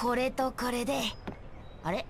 これとこれで。あれ？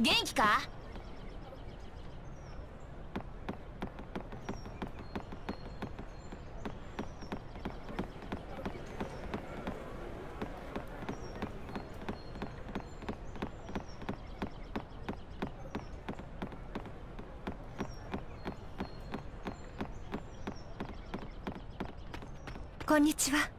元気か？こんにちは。